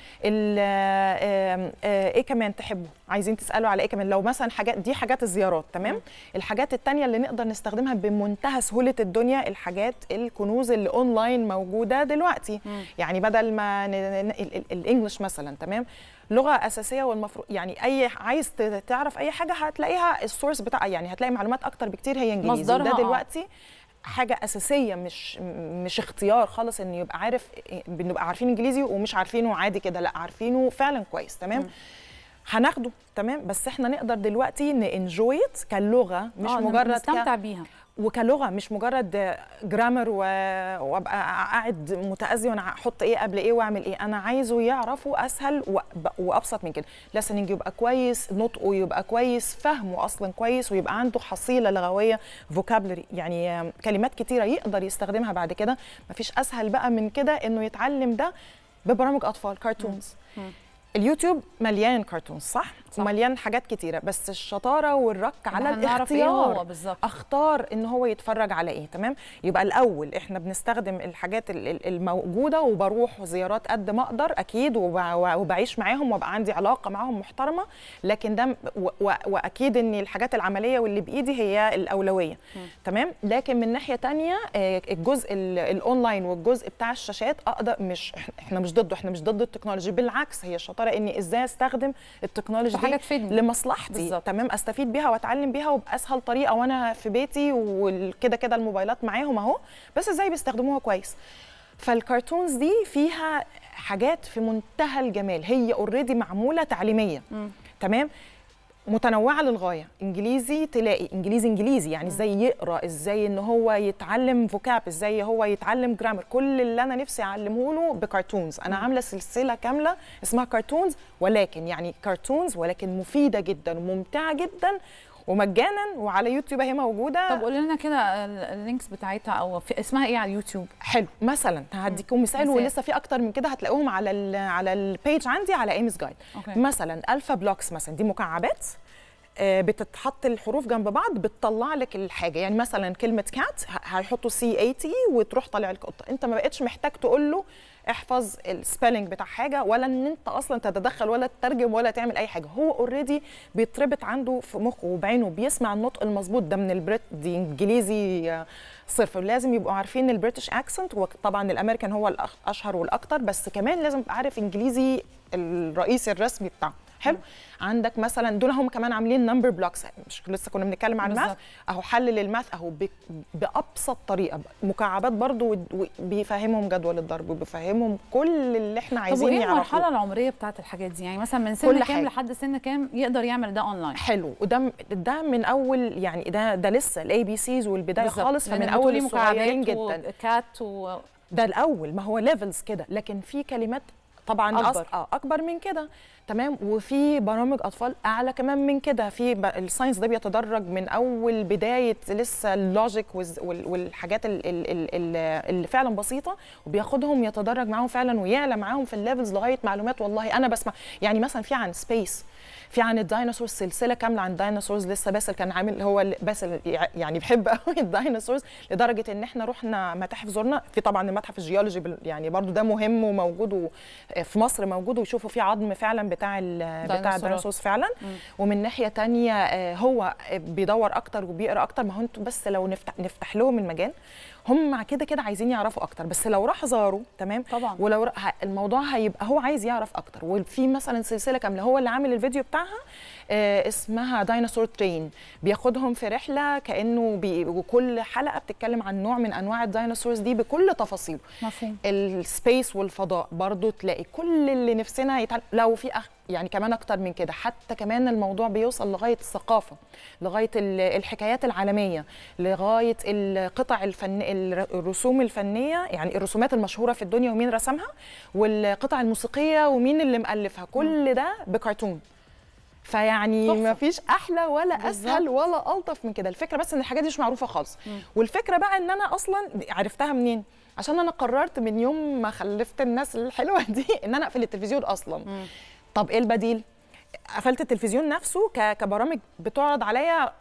Speaker 4: آه، إيه كمان تحبوا؟ عايزين تسألوا على إيه كمان؟ لو مثلا حاجات دي حاجات الزيارات تمام؟ الحاجات التانية اللي نقدر نستخدمها بمنتهى سهولة الدنيا الحاجات الكنوز اللي اونلاين موجودة دلوقتي. يعني بدل ما ال English مثلا تمام؟ لغة أساسية والمفروض يعني أي عايز تعرف أي حاجة هتلاقيها ال source بتاع يعني هتلاقي معلومات أكتر بكتير هي إنجليزي.
Speaker 1: مصدرها،
Speaker 4: وده
Speaker 1: آه.
Speaker 4: حاجة أساسية مش مش اختيار خالص إن يبقى عارف بنبقى عارفين إنجليزي ومش عارفينه عادي كده لأ عارفينه فعلا كويس تمام؟ هناخده تمام؟ بس إحنا نقدر دلوقتي نانجويت كلغة مش
Speaker 1: آه،
Speaker 4: مجرد.
Speaker 1: نستمتع بيها.
Speaker 4: وكلغة مش مجرد جرامر. وأبقى قاعد متأذي وأنا أحط إيه قبل إيه وأعمل إيه. أنا عايزه يعرفه اسهل وأبسط من كده. listening يبقى كويس نطقه يبقى كويس فهمه أصلا كويس ويبقى عنده حصيلة لغوية vocabulary يعني كلمات كتيرة يقدر يستخدمها بعد كده. مفيش أسهل بقى من كده إنه يتعلم ده ببرامج أطفال cartoons اليوتيوب مليان cartoons صح؟
Speaker 1: صح.
Speaker 4: ومليان حاجات كتيرة بس الشطارة والرك على
Speaker 1: إيه
Speaker 4: الاختيار.
Speaker 1: هو بالظبط.
Speaker 4: أختار إن هو يتفرج على إيه تمام؟ يبقى الأول إحنا بنستخدم الحاجات ال- ال- الموجودة وبروح زيارات قد ما أقدر أكيد وب- وبعيش معاهم وأبقى عندي علاقة معاهم محترمة لكن ده وأكيد إن الحاجات العملية واللي بإيدي هي الأولوية تمام؟ لكن من ناحية تانية آه، الجزء ال- الأونلاين والجزء بتاع الشاشات أقدر مش إحنا مش ضده إحنا مش ضد ال technology بالعكس هي الشطاره إني إزاي أستخدم
Speaker 1: ال technology
Speaker 4: دي
Speaker 1: تفيدني.
Speaker 4: لمصلحتي.
Speaker 1: بالظبط.
Speaker 4: تمام؟ أستفيد بيها وأتعلم بيها وبأسهل طريقة وأنا في بيتي وكده كده الموبايلات معاهم أهو. بس إزاي بيستخدموها كويس؟ فال cartoons دي فيها حاجات في منتهى الجمال. هي already معمولة تعليميه تمام؟ متنوعة للغاية. إنجليزي تلاقي إنجليزي إنجليزي يعني إزاي يقرأ إزاي إن هو يتعلم vocab إزاي هو يتعلم grammar كل اللي أنا نفسي أعلمه له ب cartoons أنا عاملة سلسلة كاملة اسمها cartoons ولكن يعني cartoons ولكن مفيدة جدا وممتعه جدا ومجانا وعلى يوتيوب هي موجودة.
Speaker 1: طب قولي لنا كده ال- ال links بتاعتها أو في اسمها إيه على اليوتيوب؟
Speaker 4: حلو مثلا هديكم مثال. ولسه في أكتر من كده هتلاقوهم على ال على ال page عندي على Amy's Guide
Speaker 1: okay.
Speaker 4: مثلا Alphablocks مثلا دي مكعبات آه، بتتحط الحروف جنب بعض بتطلع لك الحاجة. يعني مثلا كلمة cat هيحطوا C A T وتروح طالع لك قطه أنت ما بقتش محتاج تقول له احفظ ال spelling بتاع حاجة ولا إن أنت أصلا تتدخل ولا تترجم ولا تعمل أي حاجة. هو already بيتربط عنده في مخه وبعينه بيسمع النطق المظبوط ده من ال Brit دي إنجليزي آه، صرف. لازم يبقوا عارفين ال British accent وطبعا الامريكان هو الاشهر والأكتر بس كمان لازم تبقى عارف إنجليزي الرئيسي الرسمي بتاعه. حلو. عندك مثلا دول هم كمان عاملين Numberblocks مش لسه كنا بنتكلم عن ال
Speaker 1: math.
Speaker 4: أهو حلل ال math أهو بأبسط طريقة. مكعبات برضو وبيفهمهم جدول الضرب وبيفهمهم كل اللي إحنا
Speaker 1: طب
Speaker 4: عايزين
Speaker 1: وإيه
Speaker 4: يعرفوه.
Speaker 1: المرحلة العمرية بتاعت الحاجات دي؟ يعني مثلا من سن كام. لحد سن كام يقدر يعمل ده اونلاين
Speaker 4: حلو. وده ده من أول يعني ده ده لسه ال ABCs
Speaker 1: والبداية.
Speaker 4: خالص فمن أول الصغيرين
Speaker 1: مكعبات
Speaker 4: جدا.
Speaker 1: و cat و...
Speaker 4: ده الأول. ما هو levels كده. لكن في كلمات طبعا
Speaker 1: أكبر.
Speaker 4: أص... آه أكبر من كده. تمام وفي برامج أطفال أعلى كمان من كده في. ال science ده بيتدرج من أول بداية لسه ال logic. والحاجات ال... ال... ال... ال- اللي فعلا بسيطة وبياخدهم يتدرج معاهم فعلا ويعلى معاهم في ال levels لغاية معلومات والله أنا بسمع يعني مثلا في عن space في عن ال dinosaurs سلسلة كاملة عن ال dinosaurs لسه باسل كان عامل هو باسل يع- يعني بيحب قوي ال dinosaurs لدرجة إن إحنا رحنا متاحف زرنا في طبعا المتحف الجيولوجي يعني برضو ده مهم وموجود في مصر موجود ويشوفوا فيه عظم فعلا بتاع بتاع
Speaker 1: ديناصورات.
Speaker 4: الديناصورز فعلا. ومن ناحية تانية آه، هو بيدور أكتر وبيقرأ أكتر. ما هو أنتوا بس لو نفتح نفتح لهم المجال هم مع كده كده عايزين يعرفوا أكتر. بس لو راح زاروا تمام؟
Speaker 1: طبعا.
Speaker 4: ولو ر- ه- الموضوع هيبقى هو عايز يعرف أكتر. وفي مثلا سلسلة كاملة هو اللي عامل الفيديو بتاعها آه، اسمها دايناصور ترين بياخدهم في رحلة كأنه بي وكل حلقة بتتكلم عن نوع من أنواع ال dinosaurs دي بكل تفاصيله.
Speaker 1: مفهوم.
Speaker 4: ال space والفضاء برضو تلاقي كل اللي نفسنا يتعلم. لو في أخ يعني كمان أكتر من كده. حتى كمان الموضوع بيوصل لغاية الثقافة لغاية ال- الحكايات العالمية لغاية القطع الفن الر- الرسوم الفنية يعني الرسومات المشهورة في الدنيا ومين رسمها والقطع الموسيقية ومين اللي مؤلفها. كل ده بكرتون. فيعني. ما فيش أحلى ولا. أسهل ولا ألطف من كده. الفكرة بس إن الحاجات دي مش معروفة خالص. والفكرة بقى إن أنا أصلا عرفتها منين؟ عشان أنا قررت من يوم ما خلفت الناس الحلوة دي إن أنا أقفل التلفزيون أصلا. طب إيه البديل؟ قفلت التلفزيون نفسه كبرامج بتعرض عليا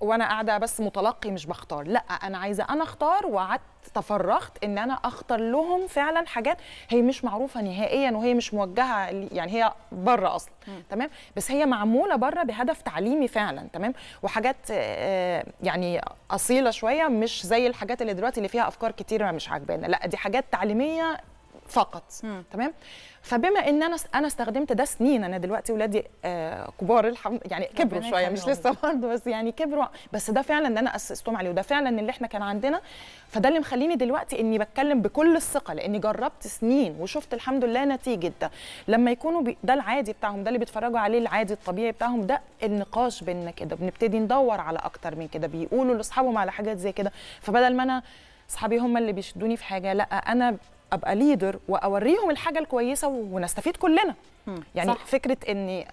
Speaker 4: وأنا قاعدة بس متلقي مش بختار. لأ أنا عايزة أنا أختار وقعدت تفرغت إن أنا أختار لهم فعلا حاجات هي مش معروفة نهائيا وهي مش موجهة يعني هي بره أصلا. تمام؟ بس هي معمولة بره بهدف تعليمي فعلا. تمام؟ وحاجات آه، يعني أصيلة شوية مش زي الحاجات اللي دلوقتي اللي فيها أفكار كتيرة مش عاجبانا. لأ دي حاجات تعليمية فقط تمام؟ فبما إن أنا أنا استخدمت ده سنين أنا دلوقتي ولادي آه كبار الحمد يعني كبروا شوية مش لسه برضه بس يعني كبروا بس ده فعلا اللي أنا أسستهم عليه وده فعلا اللي إحنا كان عندنا. فده اللي مخليني دلوقتي إني بتكلم بكل الثقة لأني جربت سنين وشفت الحمد لله نتيجة ده. لما يكونوا بي ده العادي بتاعهم ده اللي بيتفرجوا عليه العادي الطبيعي بتاعهم ده النقاش بيننا كده بنبتدي ندور على أكتر من كده بيقولوا لأصحابهم على حاجات زي كده. فبدل ما أنا أصحابي هم اللي بيشدوني في حاجة لأ أنا أبقى ليدر وأوريهم الحاجة الكويسة ونستفيد كلنا. يعني
Speaker 1: صح.
Speaker 4: فكرة إن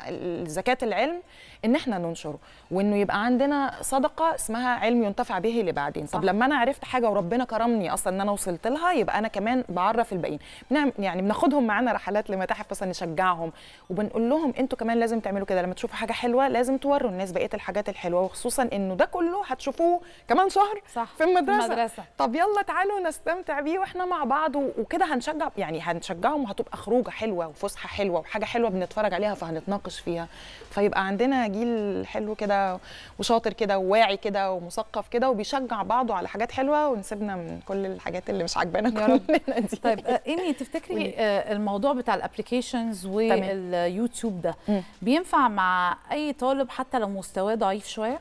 Speaker 4: زكاة العلم إن إحنا ننشره وإنه يبقى عندنا صدقة اسمها علم ينتفع به لبعدين
Speaker 1: صح.
Speaker 4: طب لما أنا عرفت حاجة وربنا كرمني أصلا إن أنا وصلت لها يبقى أنا كمان بعرف الباقيين بنعمل يعني بناخدهم معانا رحلات لمتاحف مثلا نشجعهم وبنقول لهم أنتوا كمان لازم تعملوا كده لما تشوفوا حاجة حلوة لازم توروا الناس بقية الحاجات الحلوة وخصوصا إنه ده كله هتشوفوه كمان شهر
Speaker 1: صح
Speaker 4: في المدرسة,
Speaker 1: المدرسة.
Speaker 4: طب يلا تعالوا نستمتع بيه وإحنا مع بعض وكده هنشجع يعني هنشجعهم وهتبقى خروجة حلوة وفسحة حلوة وحاجه حلوة بنتفرج عليها فهنتناقش فيها فيبقى عندنا جيل حلو كده وشاطر كده وواعي كده ومثقف كده وبيشجع بعضه على حاجات حلوة ونسيبنا من كل الحاجات اللي مش عاجبانا. كلنا دي
Speaker 1: طيب آه، ايمي تفتكري
Speaker 4: قولي.
Speaker 1: آه، الموضوع بتاع ال applications واليوتيوب ده. بينفع مع أي طالب حتى لو مستواه ضعيف شوية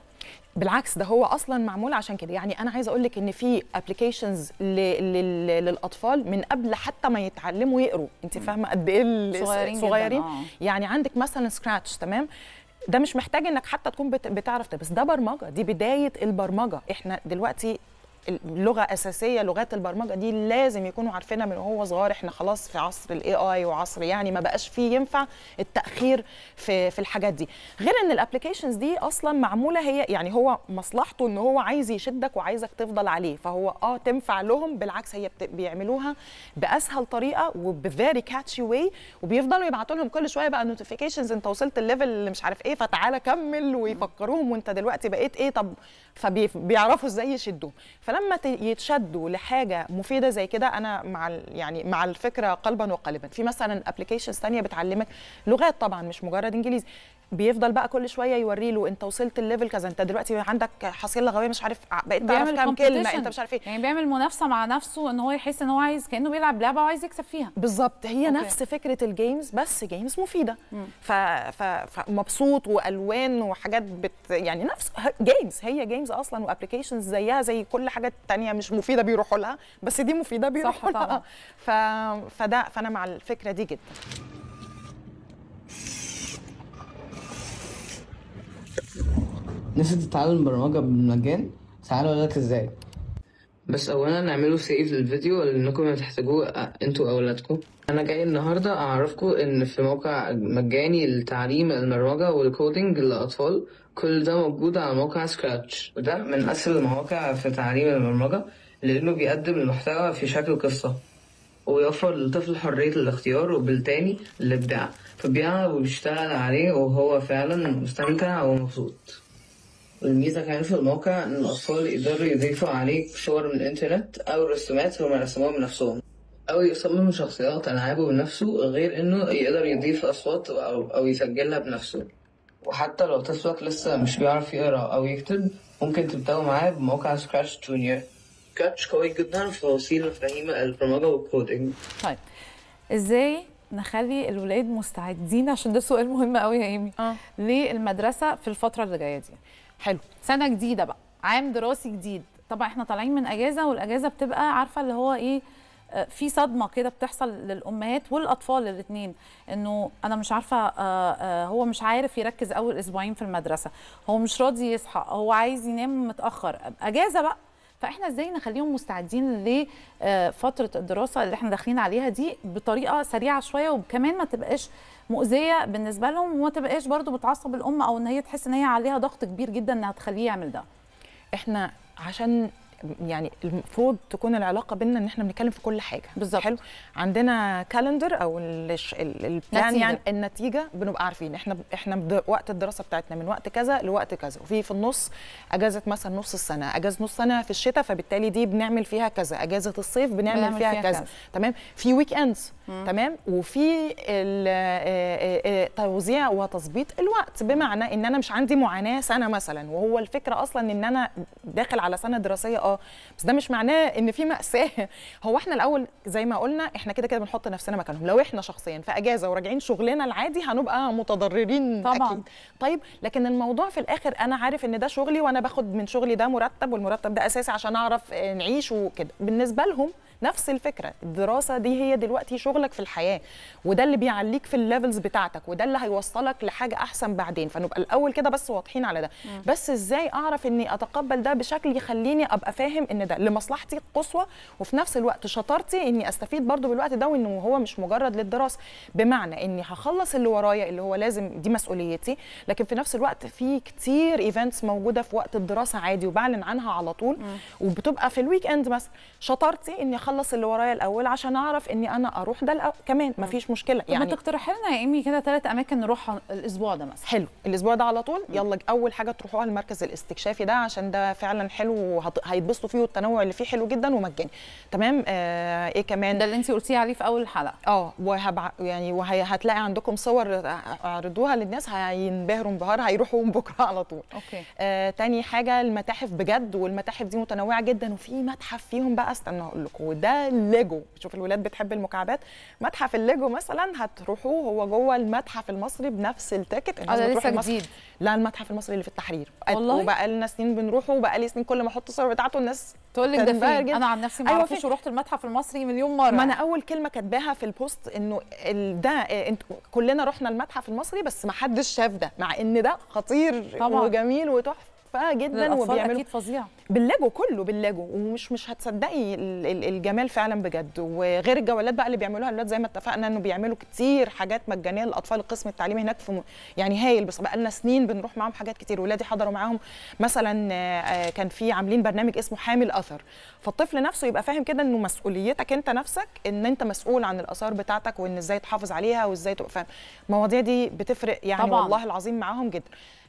Speaker 4: بالعكس ده هو أصلا معمول عشان كده. يعني أنا عايزة أقول لك إن في applications للأطفال من قبل حتى ما يتعلموا يقروا. أنت فاهمة قد إيه
Speaker 1: صغيرين
Speaker 4: صغيرين؟
Speaker 1: آه.
Speaker 4: يعني عندك مثلا Scratch تمام؟ ده مش محتاج إنك حتى تكون بت- بتعرف ده بس ده برمجة دي بداية البرمجة. إحنا دلوقتي اللغة أساسية لغات البرمجة دي لازم يكونوا عارفينها من وهو صغير إحنا خلاص في عصر ال AI وعصر يعني ما بقاش فيه ينفع التأخير في في الحاجات دي. غير إن ال applications دي أصلا معمولة هي يعني هو مصلحته إن هو عايز يشدك وعايزك تفضل عليه فهو آه تنفع لهم بالعكس هي بيعملوها بأسهل طريقة وب very catchy way وبيفضلوا يبعتوا لهم كل شوية بقى notifications أنت وصلت ال level اللي مش عارف إيه فتعالى كمل ويفكروهم وأنت دلوقتي بقيت إيه طب فبيعرفوا إزاي يشدوهم. فلما يتشدوا لحاجة مفيدة زي كده أنا مع يعني مع الفكرة قلبا وقالبا. في مثلا applications ثانية بتعلمك لغات طبعا مش مجرد إنجليزي. بيفضل بقى كل شوية يوري له أنت وصلت ال level كذا أنت دلوقتي عندك حصيلة لغويه مش عارف بقيت تعرف كام كلمة أنت مش عارف إيه.
Speaker 1: يعني بيعمل منافسة مع نفسه إن هو يحس إن هو عايز كأنه بيلعب لعبة وعايز يكسب فيها.
Speaker 4: بالظبط. هي. okay. نفس فكرة ال games بس games مفيدة. ف... ف... فمبسوط وألوان وحاجات بت يعني نفس games هي games أصلا و applications زيها زي كل حاجة تانية مش مفيدة بيروحوا لها بس دي مفيدة بيروحوا. لها. ف... فده فأنا مع الفكرة دي جدا.
Speaker 6: نفسك تتعلم برمجة بالمجان تعالوا أقول لك إزاي. بس اولا نعملوا save للفيديو لانكم هتحتاجوه أنتوا وأولادكم. أنا جاي النهارده أعرفكم إن في موقع مجاني لتعليم البرمجه وال coding للأطفال كل ده موجود على موقع سكراتش وده من أسهل المواقع في تعليم البرمجه لأنه بيقدم المحتوى في شكل قصة ويوفر للطفل حرية الاختيار وبالتالي الإبداع. فبيلعب وبيشتغل عليه وهو فعلا مستمتع ومبسوط. الميزة كمان في الموقع إن الأطفال يقدروا يضيفوا عليه صور من الإنترنت أو رسومات هما رسموها بنفسهم. أو يصمم شخصيات ألعابه بنفسه غير إنه يقدر يضيف أصوات أو, أو يسجلها بنفسه. وحتى لو طفلك لسه مش بيعرف يقرأ أو يكتب ممكن تبدأوا معاه بموقع سكراتش جونيور سكراتش قوي جدا في توصيل مفاهيم البرمجة وال coding
Speaker 1: طيب إزاي نخلي الولاد مستعدين؟ عشان ده سؤال مهم قوي يا إيمي.
Speaker 4: آه.
Speaker 1: للمدرسة في الفترة اللي جاية دي.
Speaker 4: حلو
Speaker 1: سنة جديدة بقى عام دراسي جديد. طبعا إحنا طالعين من أجازة والأجازة بتبقى عارفة اللي هو إيه آه، في صدمة كده بتحصل للأمهات والأطفال الاثنين إنه أنا مش عارفة آه، آه، هو مش عارف يركز أول أسبوعين في المدرسة هو مش راضي يصحى هو عايز ينام متأخر أجازة بقى. فإحنا إزاي نخليهم مستعدين لفتره الدراسة اللي إحنا داخلين عليها دي بطريقة سريعة شوية وكمان ما تبقاش مؤذية بالنسبة لهم وما تبقاش برضو بتعصب الأم أو إن هي تحس إن هي عليها ضغط كبير جدا إنها تخليه يعمل ده؟
Speaker 4: إحنا عشان يعني المفروض تكون العلاقة بيننا إن إحنا بنتكلم في كل حاجة
Speaker 1: بالظبط.
Speaker 4: حلو عندنا calendar أو ال
Speaker 1: plan.
Speaker 4: يعني النتيجة بنبقى عارفين إحنا إحنا وقت الدراسة بتاعتنا من وقت كذا لوقت كذا وفي في النص أجازة مثلا نص السنة أجازة نص سنة في الشتاء فبالتالي دي بنعمل فيها كذا أجازة الصيف بنعمل,
Speaker 1: بنعمل
Speaker 4: فيها,
Speaker 1: فيها
Speaker 4: كذا.
Speaker 1: كذا.
Speaker 4: تمام في weekends تمام وفي آه، آه، آه، توزيع وتظبيط الوقت بمعنى إن أنا مش عندي معاناة سنة مثلا وهو الفكرة أصلا إن أنا داخل على سنة دراسية آه بس ده مش معناه ان في مأساة. هو إحنا الأول زي ما قلنا إحنا كده كده بنحط نفسنا مكانهم. لو إحنا شخصيا في أجازة وراجعين شغلنا العادي هنبقى متضررين
Speaker 1: طبعاً.
Speaker 4: أكيد. طيب لكن الموضوع في الآخر أنا عارف إن ده شغلي وأنا باخد من شغلي ده مرتب والمرتب ده أساسي عشان أعرف آه، نعيش وكده. بالنسبة لهم نفس الفكرة. الدراسة دي هي دلوقتي شغلك في الحياة وده اللي بيعليك في ال levels بتاعتك وده اللي هيوصلك لحاجة أحسن بعدين. فنبقى الأول كده بس واضحين على ده. بس إزاي أعرف إني أتقبل ده بشكل يخليني أبقى فاهم إن ده؟ لمصلحتي القصوى وفي نفس الوقت شطارتي إني أستفيد برضو بالوقت ده وإنه هو مش مجرد للدراسة. بمعنى إني هخلص اللي ورايا اللي هو لازم دي مسؤوليتي لكن في نفس الوقت في كتير events موجودة في وقت الدراسة عادي وبعلن عنها على طول. وبتبقى في ال weekend مثلا شطارتي إني أخلص اللي ورايا الأول عشان أعرف إني أنا أروح ده الأول كمان مفيش مشكلة.
Speaker 1: طب ما تقترحي لنا يا إيمي كده ثلاث أماكن نروحها الأسبوع ده مثلا.
Speaker 4: حلو. الأسبوع ده على طول. يلا أول حاجة تروحوها المركز الاستكشافي ده عشان ده فعلا حلو وهيتبسطوا فيه والتنوع اللي فيه حلو جدا ومجاني. تمام؟ آه إيه كمان؟
Speaker 1: ده اللي أنت قلتيه عليه في أول الحلقة.
Speaker 4: آه وهبع يعني وهتلاقي عندكم صور أعرضوها للناس هينبهروا انبهار هيروحوا بكرة على طول.
Speaker 1: okay.
Speaker 4: آه تاني حاجة المتاحف بجد والمتاحف دي متنوعة جدا وفي متحف فيهم بقى استنى أقول لكم. وده الليجو شوف الولاد بتحب المكعبات متحف الليجو مثلا هتروحوه هو جوه المتحف المصري بنفس ال ticket الناس
Speaker 1: ده
Speaker 4: بتروح
Speaker 1: لسه جديد
Speaker 4: لا المتحف المصري اللي في التحرير
Speaker 1: والله؟
Speaker 4: وبقى لنا سنين بنروحه وبقى لي سنين كل ما أحط الصور بتاعته الناس
Speaker 1: تقول لك ده فين. أنا عن نفسي ما
Speaker 4: أيوة
Speaker 1: أعرفوش
Speaker 4: فين.
Speaker 1: ورحت المتحف المصري مليون مرة
Speaker 4: ما أنا أول كلمة كاتباها في ال post إنه ده آه، انت كلنا رحنا المتحف المصري بس ما حدش شاف ده مع إن ده خطير
Speaker 1: طبعاً.
Speaker 4: وجميل وتحفة جدا
Speaker 1: للأطفال
Speaker 4: وبيعملوا
Speaker 1: أكيد فظيع.
Speaker 4: بالليجو كله بالليجو. ومش مش هتصدقي ال- ال- الجمال فعلا بجد. وغير الجولات بقى اللي بيعملوها الولاد زي ما اتفقنا إنه بيعملوا كتير حاجات مجانية للأطفال. القسم التعليمي هناك في م... يعني هايل. بس بقى لنا سنين بنروح معاهم حاجات كتير. ولادي حضروا معاهم مثلا آه، آه، كان في عاملين برنامج اسمه حامل اثر فالطفل نفسه يبقى فاهم كده إنه مسؤوليتك أنت نفسك إن أنت مسؤول عن الآثار بتاعتك وإن إزاي تحافظ عليها وإزاي تبقى فاهم؟ المواضيع دي بتفرق يعني
Speaker 1: طبعاً.
Speaker 4: والله العظيم معاهم جدا.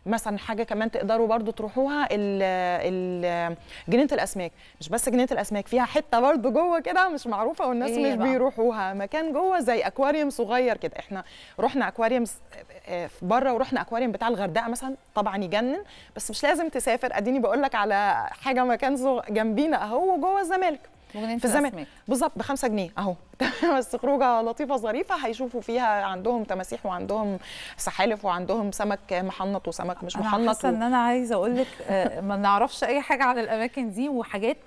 Speaker 4: مثلا حاجة كمان تقدروا برضو تروحوها ال ال جنينة الأسماك. مش بس جنينة الأسماك فيها حتة برضو جوه كده مش معروفة والناس
Speaker 1: إيه
Speaker 4: مش
Speaker 1: بقى؟
Speaker 4: بيروحوها. مكان جوه زي أكواريوم صغير كده. إحنا رحنا اكواريومز بره ورحنا أكواريوم بتاع الغردقة مثلا طبعا يجنن. بس مش لازم تسافر. أديني بقول لك على حاجة مكان جنبينا أهو جوه الزمالك. في
Speaker 1: الأسماك.
Speaker 4: بالظبط ب 5 جنيه أهو بس خروجة لطيفة ظريفة هيشوفوا فيها عندهم تماسيح وعندهم سحالف وعندهم سمك محنط وسمك مش
Speaker 1: أنا
Speaker 4: محنط
Speaker 1: حاسة إن أنا عايزة أقول لك آه، ما نعرفش أي حاجة عن الأماكن دي وحاجات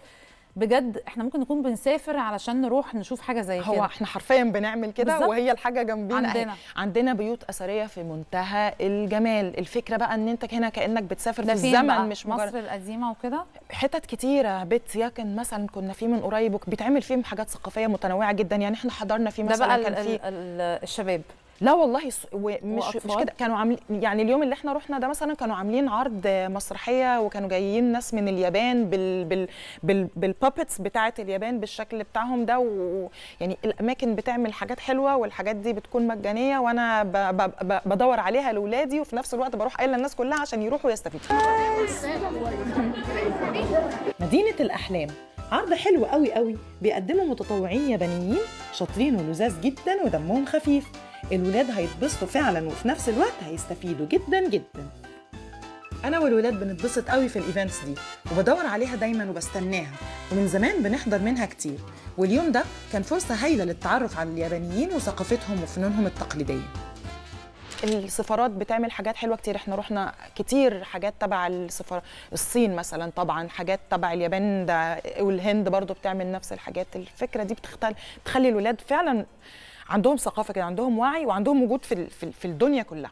Speaker 1: بجد إحنا ممكن نكون بنسافر علشان نروح نشوف حاجة زي
Speaker 4: هو
Speaker 1: كده
Speaker 4: إحنا حرفيا بنعمل كده. وهي الحاجة جنبينا.
Speaker 1: عندنا.
Speaker 4: عندنا بيوت أثرية في منتهى الجمال الفكرة بقى إن أنت هنا كأنك بتسافر
Speaker 1: ده
Speaker 4: في الزمن
Speaker 1: بقى؟
Speaker 4: مش
Speaker 1: مصر
Speaker 4: مجرد
Speaker 1: القديمة وكده
Speaker 4: حتت كتيرة بيت يكن مثلا كنا فيه من قريب بيتعمل فيهم حاجات ثقافية متنوعة جدا يعني إحنا حضرنا فيه
Speaker 1: ده
Speaker 4: مثلا
Speaker 1: بقى ال-
Speaker 4: كان فيه
Speaker 1: ال- الشباب
Speaker 4: لا والله ص- ومش مش
Speaker 1: وأطفال؟
Speaker 4: كده كانوا عاملين يعني اليوم اللي إحنا رحنا ده مثلا كانوا عاملين عرض مسرحية وكانوا جايين ناس من اليابان بال بال بال بالبابتس بتاعة اليابان بالشكل بتاعهم ده ويعني الأماكن بتعمل حاجات حلوة والحاجات دي بتكون مجانية وأنا ب ب ب بدور عليها لاولادي وفي نفس الوقت بروح قايله للناس كلها عشان يروحوا يستفيدوا
Speaker 5: مدينة الأحلام عرض حلو قوي قوي بيقدمه متطوعين يابانيين شاطرين ولذاذ جدا ودمهم خفيف الولاد هيتبسطوا فعلا وفي نفس الوقت هيستفيدوا جدا جدا. أنا والولاد بنتبسط قوي في الإيفنتس دي وبدور عليها دايما وبستناها ومن زمان بنحضر منها كتير. واليوم ده كان فرصة هايلة للتعرف على اليابانيين وثقافتهم وفنونهم التقليدية.
Speaker 4: السفارات بتعمل حاجات حلوة كتير. إحنا رحنا كتير حاجات تبع السفارة. الصين مثلا طبعا حاجات تبع اليابان. ده والهند برضو بتعمل نفس الحاجات. الفكرة دي بتخلي الولاد فعلا عندهم ثقافة كده عندهم وعي وعندهم وجود في في ال- في الدنيا كلها.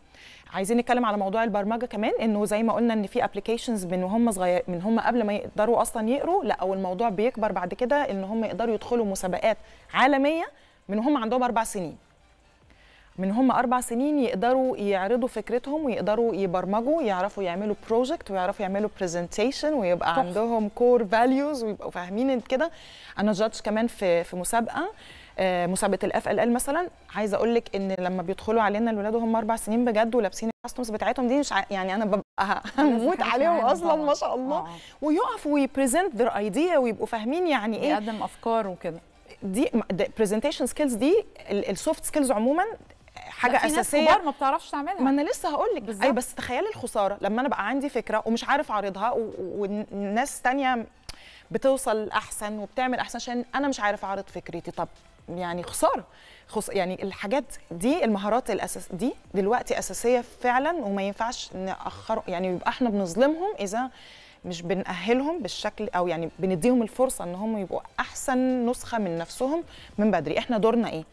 Speaker 4: عايزين نتكلم على موضوع البرمجة كمان إنه زي ما قلنا إن في applications من هم صغير من هم قبل ما يقدروا أصلا يقروا لا والموضوع بيكبر بعد كده إن هم يقدروا يدخلوا مسابقات عالمية من هم عندهم أربع سنين. من هم أربع سنين يقدروا يعرضوا فكرتهم ويقدروا يبرمجوا يعرفوا يعملوا project ويعرفوا يعملوا presentation ويبقى. عندهم core values ويبقوا فاهمين كده. أنا judge كمان في في مسابقة مسابقه ال FLL مثلا. عايزة أقول لك إن لما بيدخلوا علينا الولاد وهم أربع سنين بجد ولابسين ال costumes بتاعتهم دي مش ع... يعني أنا ببقى هموت عليهم
Speaker 1: أصلا.
Speaker 4: ما شاء الله.
Speaker 1: آه.
Speaker 4: ويقفوا وي present their idea ويبقوا فاهمين يعني إيه.
Speaker 1: بيقدم أفكار وكده.
Speaker 4: دي presentation skills دي ال soft skills عموما
Speaker 1: حاجة في ناس
Speaker 4: أساسية.
Speaker 1: كبار ما بتعرفش تعملها.
Speaker 4: ما أنا لسه هقول لك. اي بس تخيلي الخسارة. لما أنا بقى عندي فكرة ومش عارف أعرضها و- والناس تانية بتوصل أحسن وبتعمل أحسن عشان أنا مش عارف أعرض فكرتي. طب يعني خسارة. خص... يعني الحاجات دي المهارات الاساس دي دلوقتي أساسية فعلا وما ينفعش ناخر يعني يبقى إحنا بنظلمهم إذا مش بنأهلهم بالشكل أو يعني بنديهم الفرصة إن هم يبقوا أحسن نسخة من نفسهم من بدري. إحنا دورنا إيه؟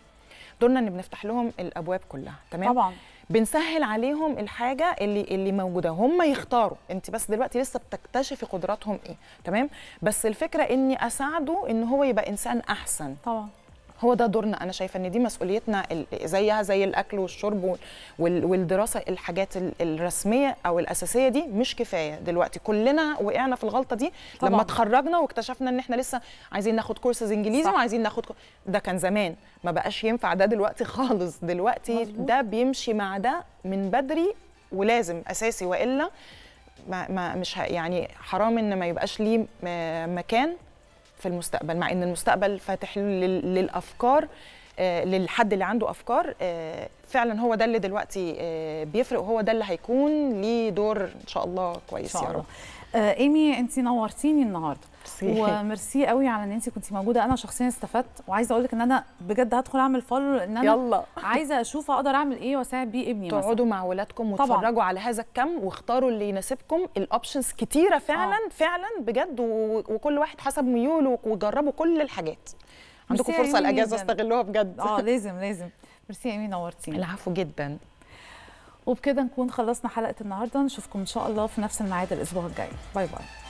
Speaker 4: دورنا إن بنفتح لهم الأبواب كلها تمام؟
Speaker 1: طبعا.
Speaker 4: بنسهل عليهم الحاجة اللي اللي موجودة. هم يختاروا. أنت بس دلوقتي لسه بتكتشفي قدراتهم إيه تمام؟ بس الفكرة إني أساعده إن هو يبقى إنسان أحسن.
Speaker 1: طبعا.
Speaker 4: هو ده دورنا أنا شايفة إن دي مسؤوليتنا زيها زي الأكل والشرب وال- وال- والدراسة الحاجات ال- الرسمية أو الأساسية دي مش كفاية دلوقتي كلنا وقعنا في الغلطة دي
Speaker 1: طبعاً.
Speaker 4: لما اتخرجنا واكتشفنا إن إحنا لسه عايزين ناخد كورسز إنجليزي
Speaker 1: صح.
Speaker 4: وعايزين ناخد ده كان زمان ما بقاش ينفع ده دلوقتي خالص دلوقتي
Speaker 1: مظبوط.
Speaker 4: ده بيمشي مع ده من بدري ولازم أساسي وإلا ما ما مش يعني حرام إن ما يبقاش ليه مكان في المستقبل مع إن المستقبل فاتح لل- للأفكار آه، للحد اللي عنده أفكار آه، فعلا هو ده اللي دلوقتي آه، بيفرق وهو ده اللي هيكون ليه دور إن شاء الله كويس
Speaker 1: شاء
Speaker 4: يا
Speaker 1: الله
Speaker 4: رب.
Speaker 1: آه إيمي انت نورتيني النهارده.
Speaker 4: Merci.
Speaker 1: و Merci قوي على إن انت كنتي موجودة. أنا شخصيا استفدت. وعايزة أقول لك إن أنا بجد هدخل أعمل follow لأن أنا
Speaker 4: يلا.
Speaker 1: عايزة أشوف أقدر أعمل إيه وأساعد بيه ابني مثلا.
Speaker 4: تقعدوا مع ولادكم
Speaker 1: طبعاً.
Speaker 4: وتتفرجوا على هذا الكم واختاروا اللي يناسبكم. ال options كتيرة فعلا
Speaker 1: آه.
Speaker 4: فعلا بجد وكل واحد حسب ميوله وجربوا كل الحاجات. عندكم
Speaker 1: فرصة
Speaker 4: الاجازه. أستغلوها بجد.
Speaker 1: آه لازم لازم. ميرسي يا إيمي نورتيني.
Speaker 4: العفو جدا.
Speaker 1: وبكده نكون خلصنا حلقة النهارده. نشوفكم إن شاء الله في نفس الميعاد الأسبوع الجاي. Bye bye.